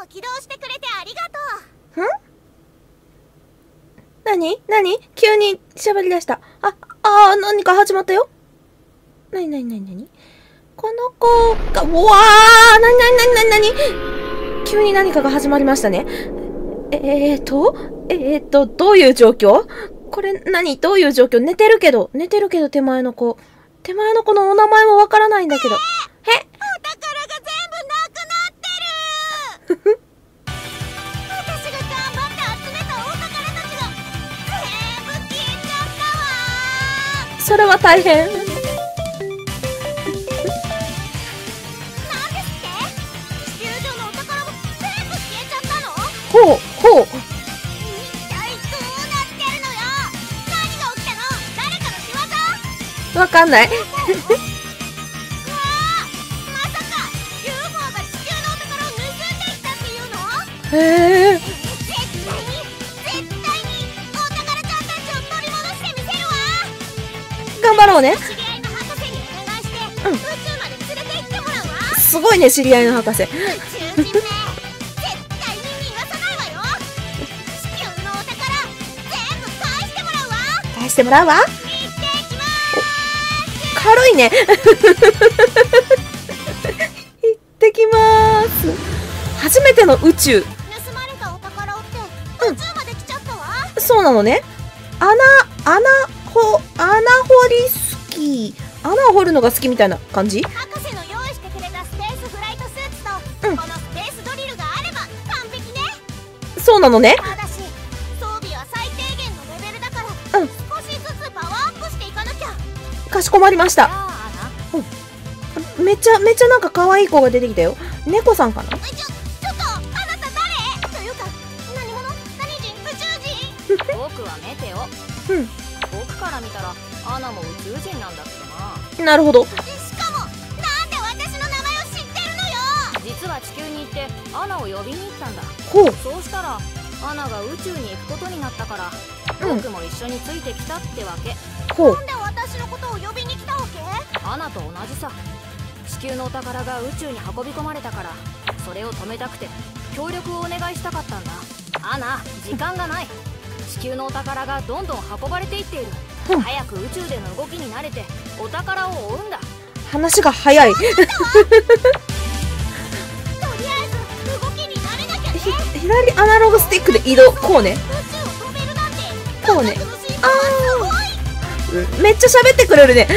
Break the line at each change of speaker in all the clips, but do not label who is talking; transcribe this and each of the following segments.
も起動してくれてありがと
ん何？何？急に喋り出した。あ、あー、何か始まったよ。何何何何？この子が、うわー何何何何何？急に何かが始まりましたね。えーと、えーと、どういう状況？これ何？どういう状況？寝てるけど、寝てるけど手前の子。手前の子のお名前もわからないんだけど。
えお
それは大変。ほう、ほう。わかんない。
まさか UFO が地球のお宝を盗んでいったっていうの？
へえ。張ろうね。すごいね、知り合いの博士。
宇宙人め絶対に逃がさないわよ地球のお宝全部返してもらうわ
返してもらうわ。
行ってきま
軽いね。行ってきまーす。初めての宇宙。そうなのね。穴、穴、ほ、穴掘り好き。穴を掘るのが好きみたいな感じ？
博士の用意してくれたスペースフライトスーツと、
うん。
このスペースドリルがあれば完璧ね。
そうなのね。
ただし装備は最低限のレベルだから、
うん。
少しずつパワーアップしていかなきゃ。
かしこまりました。
あ
めちゃめちゃなんか可愛い子が出てきたよ。猫さんかな？
ちょちょっとあなた誰？というか何者？何人？宇宙人？
僕はメテオ。
うん。
僕から見たらアナも宇宙人なんだけどな。
なるほど。
しかもなんで私の名前を知ってるのよ。
実は地球に行ってアナを呼びに行ったんだ。
ほう。
そうしたらアナが宇宙に行くことになったから、
うん。
僕も一緒についてきたってわけ。
ほう。
な。んで私のことを呼びに来たわけ？
アナと同じさ。地球のお宝が宇宙に運び込まれたからそれを止めたくて協力をお願いしたかったんだ。アナ時間がない。地球のお宝がどんどん運ばれていっている。
うん
早く宇宙での動きに慣れてお宝を追うんだ
話が早い。
とりあえず動きに慣れなきゃね
ひ左アナログスティックで移動。こうね。こうね
科学の進歩はすごい
めっちゃ喋ってくれるね。
ボ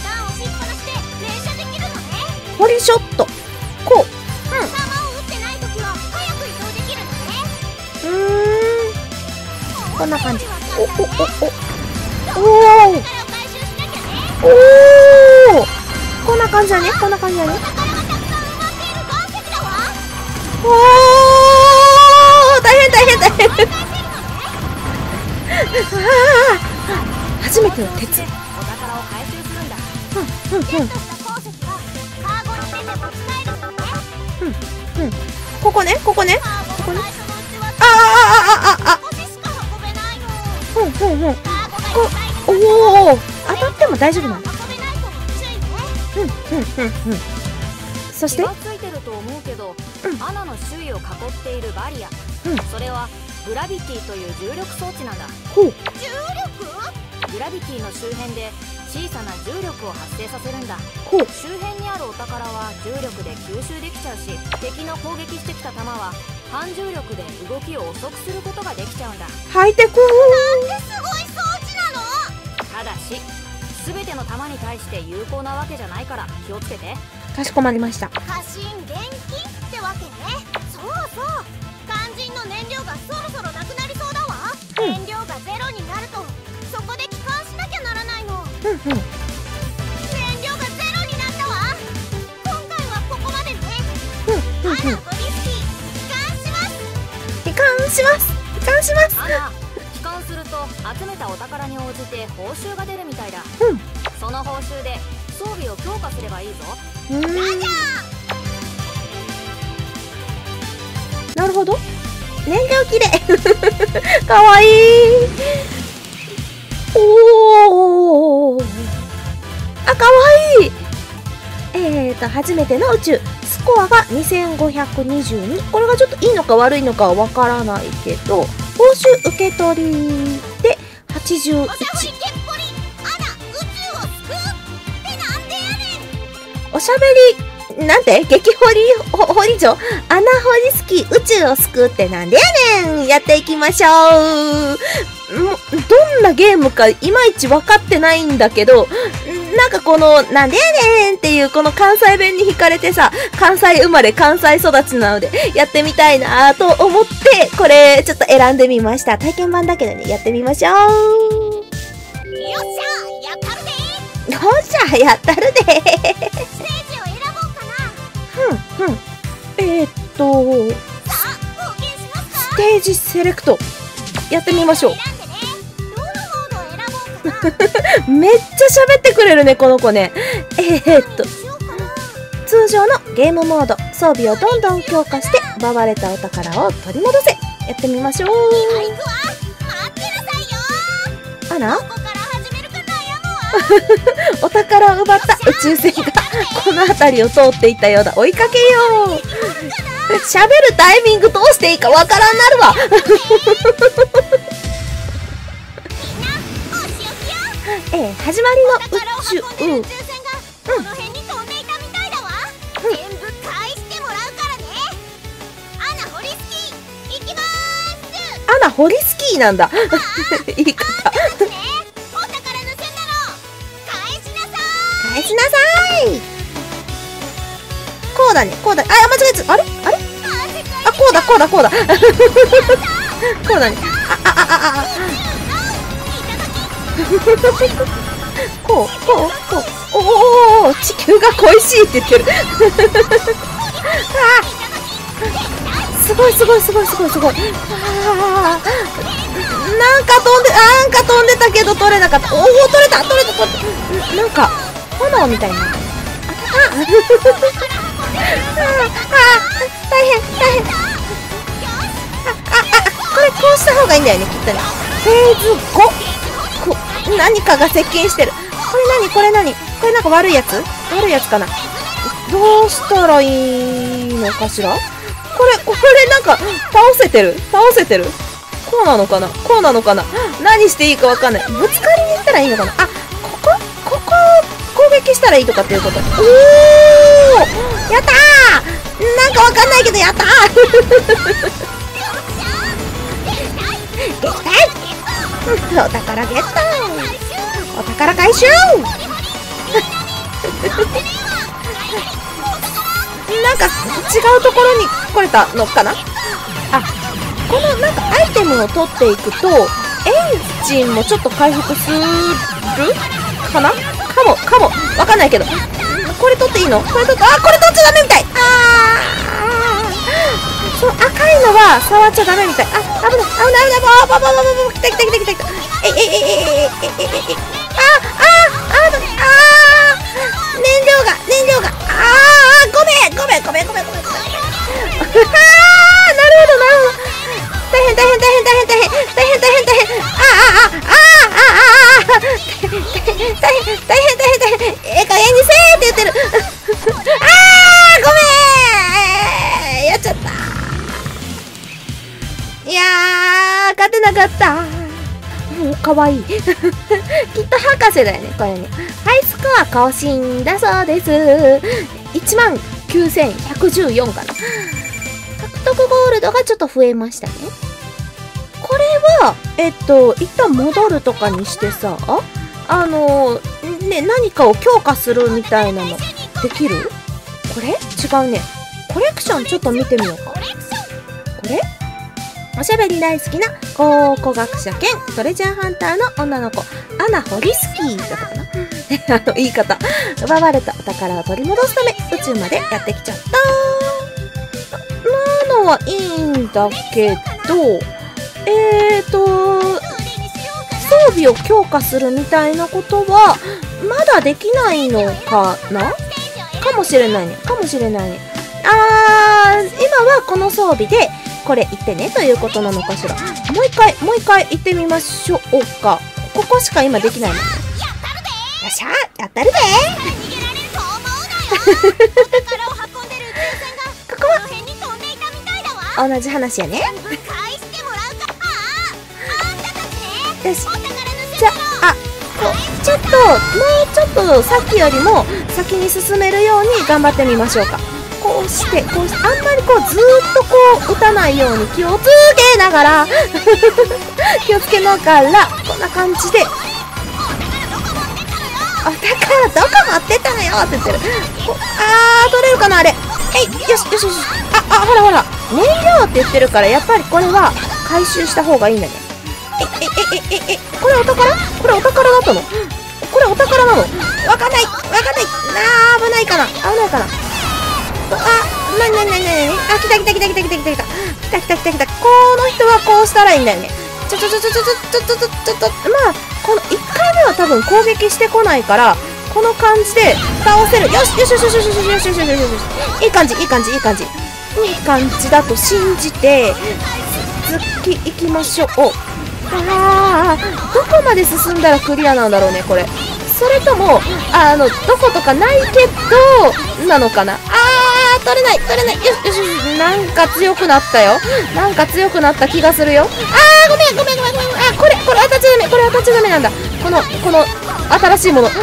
タンを押しっぱなしで連射できるのね
ホリショット。こう。うーん。こんな感じお、お、お、お。おー
力を回収しなきゃね
おこんな感じだね。こんな感じだね。
お
お大変大変大変。あ初めての鉄。
お宝を回収するん
うん、うん、うん。ここね、ここね。
カーゴの最初のうちは
ああ、ああ、ああ、うん、うん、うん。
カーゴがいっぱいに
おお当たっても大丈夫なの？
運べないと注意ね
うん、うん、うん、うん。そして？
気がついてると思うけど、
うん。
アナの周囲を囲っているバリア、
うん。
それはグラビティという重力装置なんだ。
ほう。
重力？
グラビティの周辺で小さな重力を発生させるんだ。
ほう。
周辺にあるお宝は重力で吸収できちゃうし敵の攻撃してきた弾は反重力で動きを遅くすることができちゃうんだ。
ハイテク
ってすごい
し全ての弾に対して有効なわけじゃないから気をつけて。
かしこまりました。
過信電気ってわけね。そうそう。肝心の燃料がそろそろなくなりそうだわ、
うん。
燃料がゼロになるとそこで帰還しなきゃならないの。
うん、うん。
燃料がゼロになったわ。今回はここまでね。
うん、うん、
アナ
うん。
とリスキー帰還します。
移管します。移管します
めたお宝に応じて報酬が出るみたいだ
うん。
その報酬で装備を強化すればいいぞ。
なるほど。燃料切れ かわいいおーあ、かわいいえーと、初めての宇宙、スコアが2522。これがちょっといいのか悪いのかはわからないけど、報酬受け取りで81。
おしゃべりなん、
て激掘り、ほ掘り女穴掘りスキー宇宙を救うってなんでやねんやっていきましょうもうどんなゲームかいまいち分かってないんだけど、なんかこの、なんでやねんっていうこの関西弁に惹かれてさ、関西生まれ関西育ちなので、やってみたいなと思って、これちょっと選んでみました。体験版だけどね、やってみましょう。
よっしゃやったるで
よっしゃ、やったるで。
ステージを選ぼうかな
ふん、ふん。えー、っと、ステージセレクト。やってみましょう。めっちゃ喋ってくれるね、この子ね。えー、っと、通常のゲームモード、装備をどんどん強化して、奪われたお宝を取り戻せ。やってみましょう。あら？お宝を奪った宇宙船が、この辺りを通っていたようだ。追いかけよう。喋るタイミングどうしていいかわからんなるわ。えー、始まりの宇宙、
この辺に飛んでいたみたいだわ、全部返してもらうからね。アナホリスキー行きまーす。
アナ、ホリスキーなんだ。言 い方。
待ってね。お宝盗んだの返しなさ
返しなさい。こうだね、こうだ。あ、間違えた。あれ？あれ？
あ、
こうだ、こうだ、こうだ。こうだね。あ、あ、あ、あ、あ、こう、こう、こう。おおお地球が恋しいって言ってる。あすごいすごいすごいすごいすごい。あなんか飛んで、あなんか飛んでたけど取れなかった。おお、取れた取れた取れた。んなんか、炎みたいな。あ、あ、あ、大変、大変。あ、あ、あ、これこうした方がいいんだよね、きっとね。フェーズ5。何かが接近してる。これ何？これ何？これなんか悪いやつ？悪いやつかな？どうしたらいいのかしら？これ、これなんか、倒せてる？倒せてる？こうなのかな？こうなのかな？何していいかわかんない。ぶつかりに行ったらいいのかな？あ、ここ？ここを攻撃したらいいとかっていうこと。おー！やったー！なんかわかんないけどやったー！撃退お宝ゲット 宝回収。なんか違うところに来れたのかな？あこのなんかアイテムを取っていくとエンジンもちょっと回復するかな？かもかも。わかんないけど。これ取っていいの？これ取ってあこれ取っちゃダメみたい。あー。その赤いのは触っちゃダメみたい。あ危ない危ない危ないバーバーバーバーバー来た来た来た来た来たえいえいえいえいえいえいえ料が燃料が。あーごめんごめんごめんごめんごめん。ごめんあーなるほどな。るほど大変大変大変大変大変大変大変大変ああああああああ大変大変大変大変大変ええ加減にせーって言ってるああごめんやっちゃったいやー勝てなかったかわい。い きっと博士だよねこれね。ハイスコア更新だそうです。19,114かな。獲得ゴールドがちょっと増えましたね。これはえっと一旦戻るとかにしてさあのね何かを強化するみたいなのできる？これ？違うね。コレクションちょっと見てみようか。これ？おしゃべり大好きな考古学者兼トレジャーハンターの女の子アナ・ホリスキーだったかな。あの言い方。奪われたお宝を取り戻すため宇宙までやってきちゃった。なのはいいんだけどえーと装備を強化するみたいなことはまだできないのかな？かもしれないね。かもしれないね。あー今はこの装備でこれ言ってねということなのかしら。もう一回もう一回行ってみましょうか。ここしか今できないの。よっしゃやったるで。
逃げられると思うなよ。お宝を運んでる宇宙船
同じ話やね。よし。じゃあ、ちょっと、もうちょっとさっきよりも先に進めるように頑張ってみましょうか。して、こうして、あんまりこうずっとこう打たないように気をつけながら、気をつけながら、こんな感じで、あ、だからどこ持ってたのよって言ってる。あー、取れるかなあれ。えい、よし、よしよし。あ、あ、ほらほら。燃料って言ってるから、やっぱりこれは回収した方がいいんだね。え、え、え、え、え、え、これお宝？これお宝だったの？これお宝なの？わかんないわかんないなー、危ないかな危ないかなあ、なになになになにあ、来た来た来た来た来た来た来た来た来た来た来たこの人はこうしたらいいんだよね。ちょちょちょちょちょちょちょちょちょちょまあ、この1回目は多分攻撃してこないから、この感じで倒せる。よしよしよしよしよしよしよしよしよしよしいい感じいい感じいい感じ。いい感じだと信じて、続きいきましょう。あー、どこまで進んだらクリアなんだろうね、これ。それとも、あの、どことかないけど、なのかなあー、取れない、取れない。よし、よし、よし、なんか強くなったよ。なんか強くなった気がするよ。あー、ごめん、ごめん、ごめん、ごめん。あ、これ、これ当たっちゃダメ。これ当たっちゃダメなんだ。この、この、新しいもの。あ、危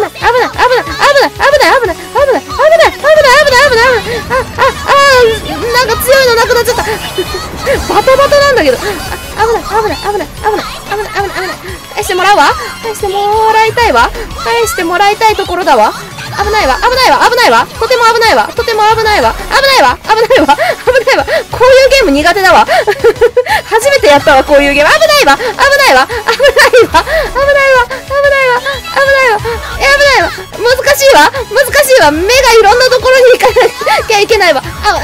ない、危ない、危ない、危ない、危ない、危ない、危ない、危ない、危ない、危ない、危ない、危ない、危ない、危ない、あ、あ、あー、なんか強いのなくなっちゃった。バタバタなんだけど。あ、危ない、危ない、危ない、危ない、危ない、危ない、危ない。返してもらうわ。返してもらいたいわ。返してもらいたいところだわ。危ないわ、危ないわ、危ないわ。とても危ないわ。とても危ないわ。危ないわ、危ないわ、危ないわ。こういうゲーム苦手だわ。初めてやったわ、こういうゲーム。危ないわ、危ないわ、危ないわ、危ないわ、危ないわ、危ないわ。危ないわ。難しいわ、難しいわ。目がいろんなところに行かなきゃいけないわ。あ、あ、あ、あ、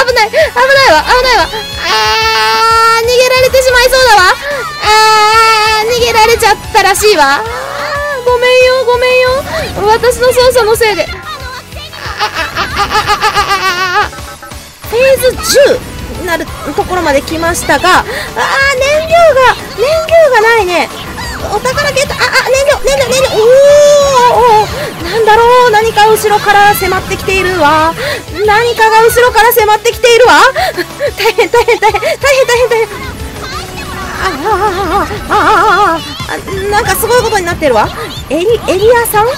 あ、危ない、危ないわ、危ないわ。あー、逃げられてしまいそうだわ。あー、逃げられちゃったらしいわ。よ、ごめんよ。私の操作のせいで。フェーズ10になるところまで来ましたが、あー、燃料が、燃料がないね。お宝ゲット、あ、あ、燃料、燃料、燃料、おおなんだろう、何か後ろから迫ってきているわ。何かが後ろから迫ってきているわ。大変、大変、大変、大変、大変、大変あああ。ああああああなんかすごいことになってるわ。エリ、エリアさん？あ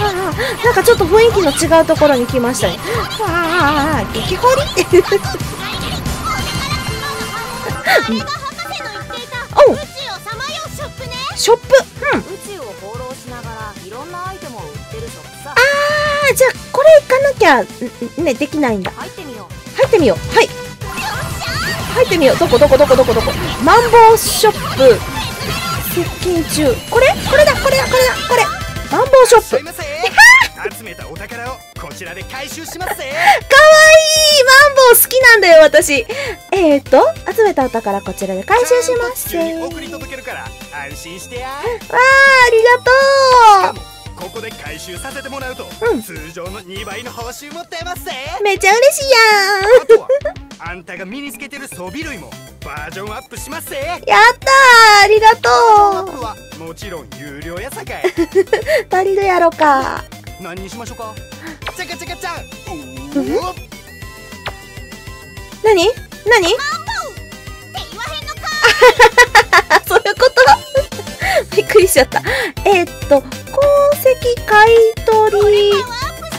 あなんかちょっと雰囲気の違うところに来ましたね。ああ激掘り？って。おう
ショップ。
うん。
宇宙を放浪しながらいろんなアイテムを売ってるショップさ
ああ、じゃあ、これ行かなきゃ、んね、できないんだ。
入ってみよう
入ってみよう。はい。入ってみよう。どこどこどこどこどこ？マンボウショップ。接近中。これ？これだ、これだ、これだ、これ。マンボウショップ。
すいません 集めたお宝をこちらで回収しますぜ
かわいいマンボウ好きなんだよ、私。えーと、集めたお宝こちらで回収します。
ちゃんと地球に
わ
送り届けるから安心してや
あ、ありがと
ここで回収させてもらうと、
うん
通常の2倍の報酬も出ますぜ
うめっちゃ嬉しい
あとはあんたが身につけてる装備類もバージョンアップしますぜ。
やったーありが
アッ
と
プはもちろん有料やさかい。
う足りるやろか。
何にしましょうか？チャカチャカチャ
うん？
おお
なになに
って言わへんのか
あ、そういうこと？びっくりしちゃった。えーっと、鉱石買い取り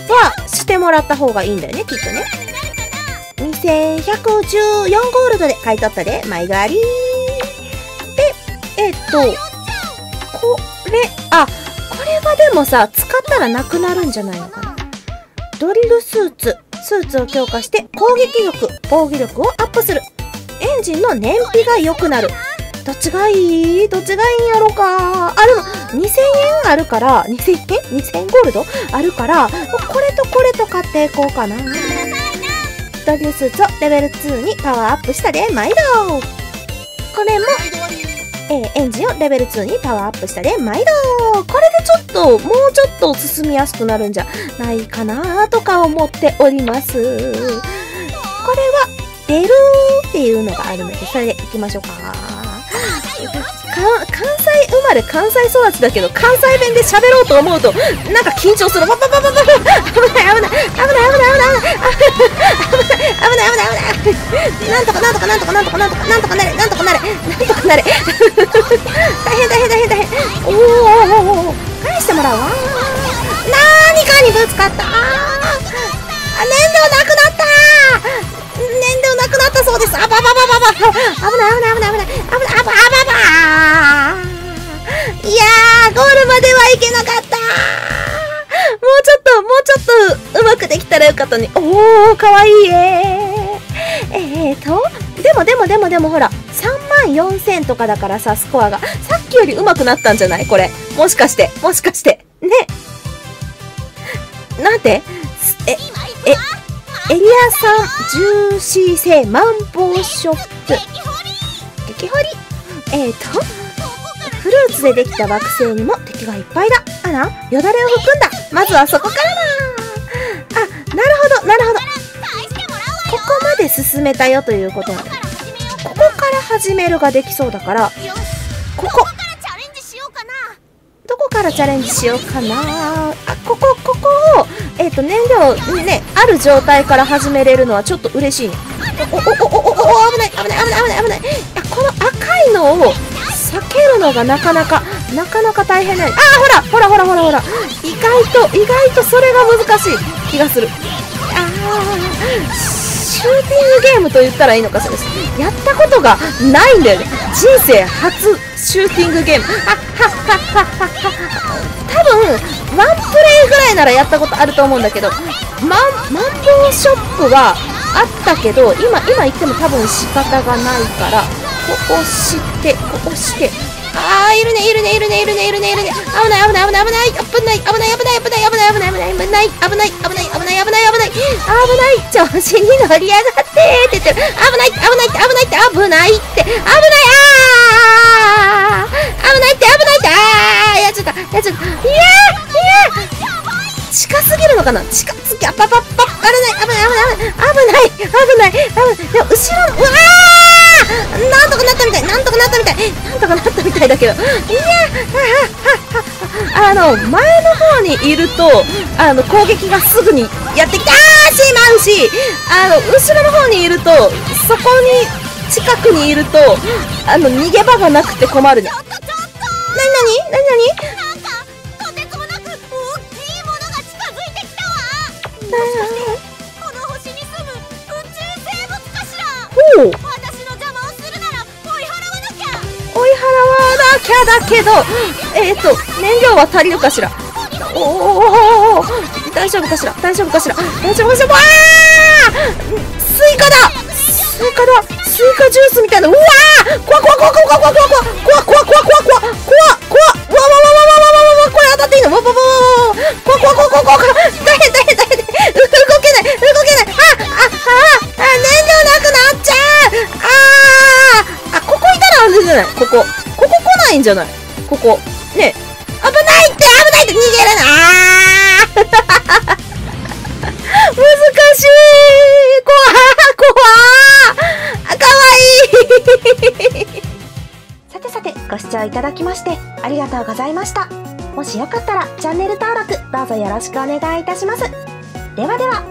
はしてもらった方がいいんだよね、きっとね。2114ゴールドで買い取ったで、前借り。で、えっと、これ、あ、これはでもさ、使ったらなくなるんじゃないのかな。ドリルスーツ。スーツを強化して攻撃力、防御力をアップする。エンジンの燃費が良くなる。どっちがいい？どっちがいいんやろか？あ、でも、2000円あるから、2000円 ?2000 ゴールド？あるから、これとこれと買っていこうかな。ドリルスーツをレベル2にパワーアップしたで、毎度これも、えーエンジンをレベル2にパワーアップしたで、毎度これでちょっと、もうちょっと進みやすくなるんじゃないかなとか思っております。これは、出るっていうのがあるので、それで行きましょうか。関西生まれ関西育ちだけど関西弁で喋ろうと思うとなんか緊張する。パパパパパパ危ない危ない危ない危ない危ない危ない危ない危ない危なんとかなんとかなんとかなんとかなんとかなんとかなれなんとかなれなんとかなれ大変大変大変大変おお返してもらうわ何かにぶつかったあ燃料なくなった燃料なくなったそうですあばばばばば危ない危ない危ない危ない危ないはいけなかった。もうちょっともうちょっとうまくできたらよかったねおーかわいい。えー、えーとでもでもでもでもほら3万4000とかだからさスコアが。さっきより上手くなったんじゃない？これ。もしかしてもしかして。ね。なんてええエリアさん、ジューシー製マンボウショップ。激掘り。えーと、フルーツでできた惑星にも敵がいっぱいだ。あらよだれを含んだ。まずはそこからだ。あ、なるほど、なるほど。ここまで進めたよということな。ここから始めるができそうだから、ここ。どこからチャレンジしようかなあ、ここ、ここを、えっ、ー、と、燃料、ね、ある状態から始めれるのはちょっと嬉しいね。お、お、お、お、お、お、危ない、危ない、危ない、危ない、危ない。この赤いのを避けるのがなかなか、なかなか大変ない。あほら、ほら、ほら、ほら、ほら。意外と、意外とそれが難しい気がする。あー、シューティングゲームと言ったらいいのかしら。やったことがないんだよね。人生初シューティングゲーム。あ、はっはっははは。多分、ワンプレイぐらいならやったことあると思うんだけど、マン、マンボウショップはあったけど、今、今言っても多分仕方がないから、こうして、こうして、あー、いるね、いるね、いるね、いるね、いるね、いるね。危ない、危ない、危ない、危ない、危ない、危ない、危ない、危ない、危ない、危ない、危ない、危ない、危ない、危ない、危ない、危ない、危ない、危ない、調子に乗り上がってって言ってる。危ない、危ない、危ない、危ないって、危ない、あー、危ないって、危ないって、あー、やっちゃった、やっちゃった。いやー、いやー、近すぎるのかな？近かなったみたいだけど、いやあの、前の方にいると、あの、攻撃がすぐにやってきて、あーしまうし、あの、後ろの方にいると、そこに、近くにいると、あの、逃げ場がなくて困るね。なになに？なになにほう
わなきゃ
だけど、えっ、ー、と、燃料は足りるかしら？おお大丈夫かしら？大丈夫かしら？大丈夫かしら？わースイカだ！スイカだ！スイカジュースみたいな。うわー怖怖怖怖怖怖怖怖怖怖怖怖怖怖怖怖わわわわわわわわこれ当たっていいのわわわわわ怖怖怖怖怖怖大変大変大変動けない動けないああああ燃料なくなっちゃうあーあここいたら安全じゃないここここ来ないんじゃない？ここ。ね。危ないって危ないって逃げるなあ難しい。怖怖かわいい。さてさて、ご視聴いただきましてありがとうございました。もしよかったらチャンネル登録どうぞよろしくお願いいたします。ではでは、